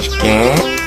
George